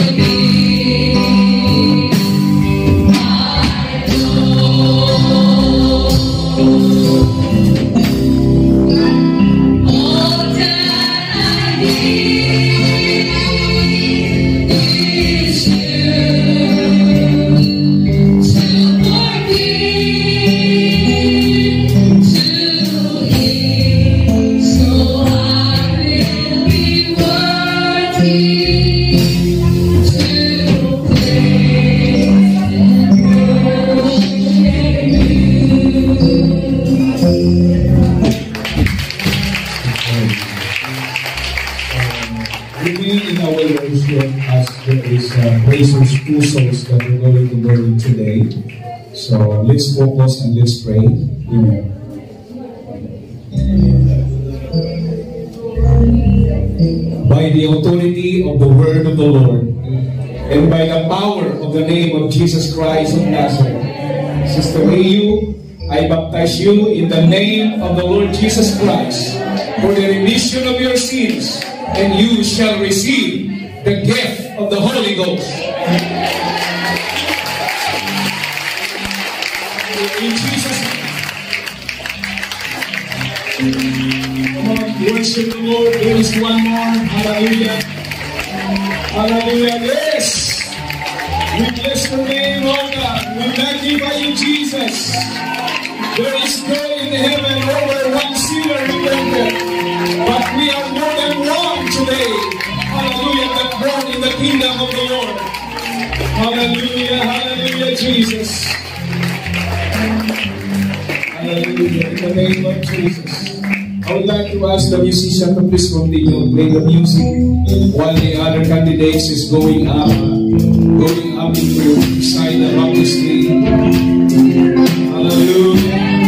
Let. By the power of the name of Jesus Christ of Nazareth, Sister Mayu, I baptize you in the name of the Lord Jesus Christ for the remission of your sins, and you shall receive the gift of the Holy Ghost. In Jesus' name. Come on, worship the Lord. There is one more. Hallelujah. Hallelujah. Yes. We bless your name, Lord God. We magnify you, Jesus. There is joy in heaven over one sinner repented. But we are more than one today. Hallelujah. That born in the kingdom of the Lord. Hallelujah. Hallelujah, Jesus. Hallelujah. In the name of Jesus. I would like to ask the musician to please continue to play the music while the other candidates is going up, going up into side the baptistry. Hallelujah.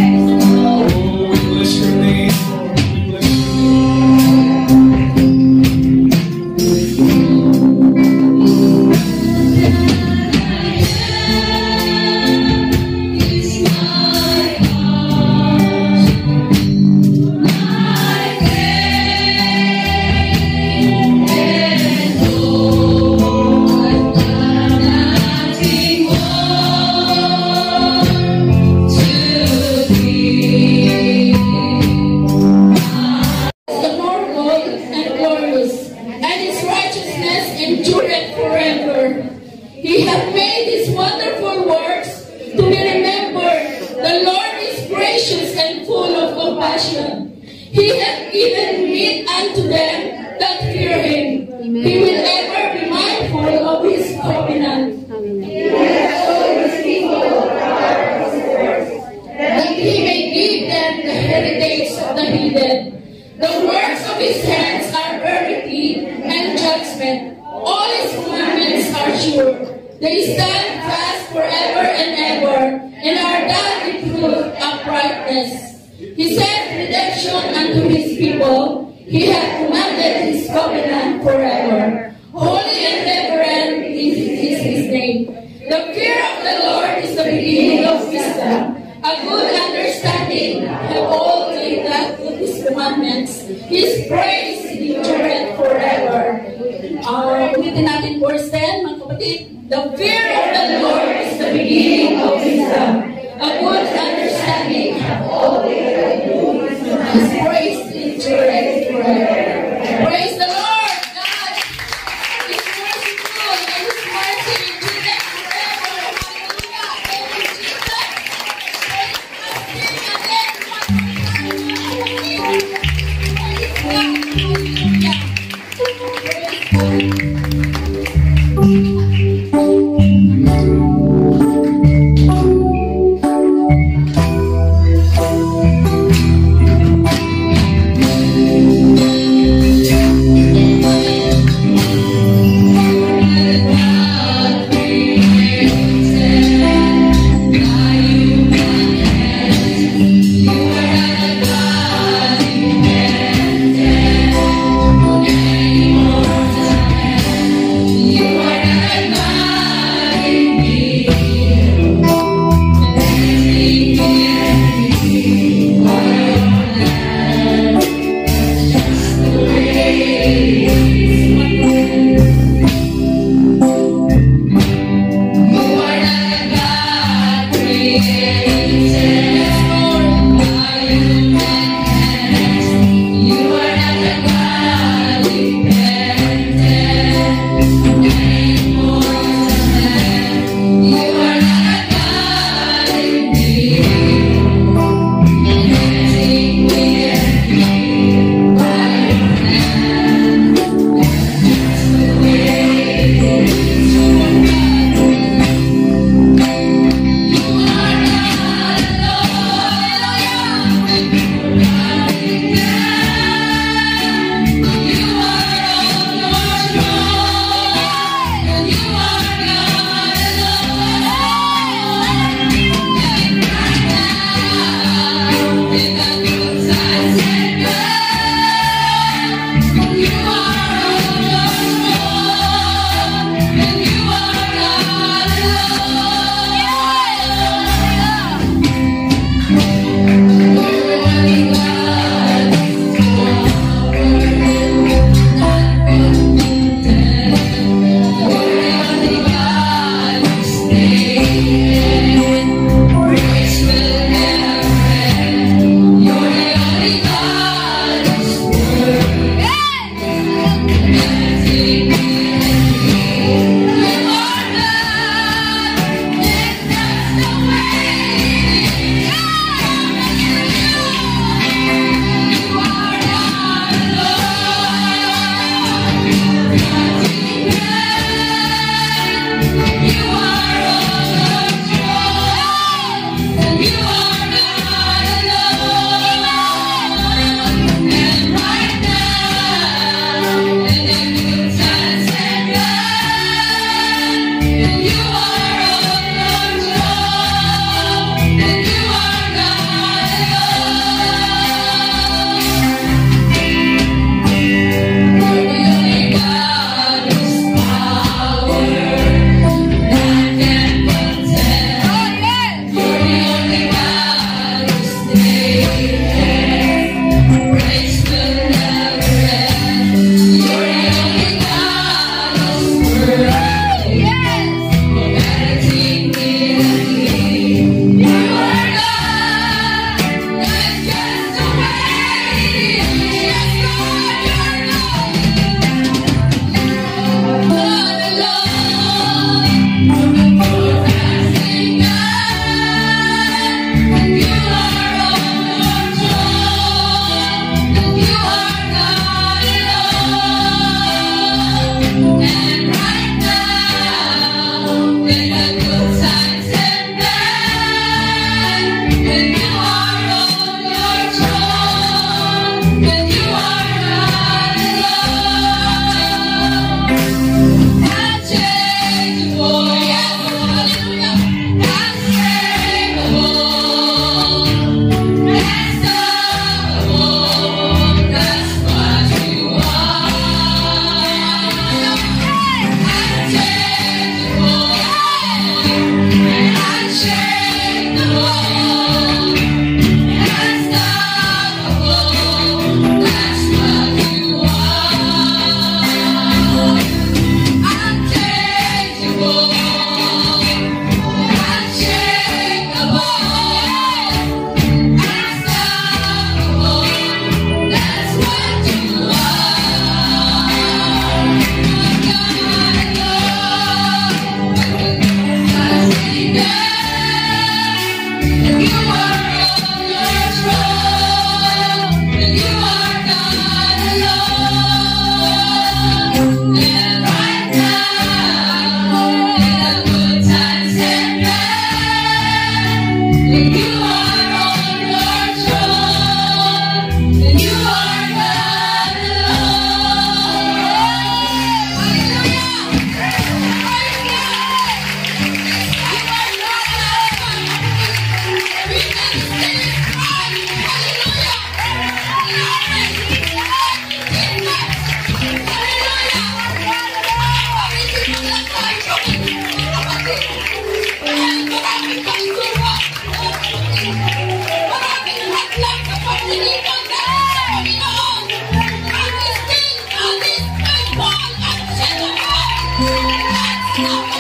Hallelujah!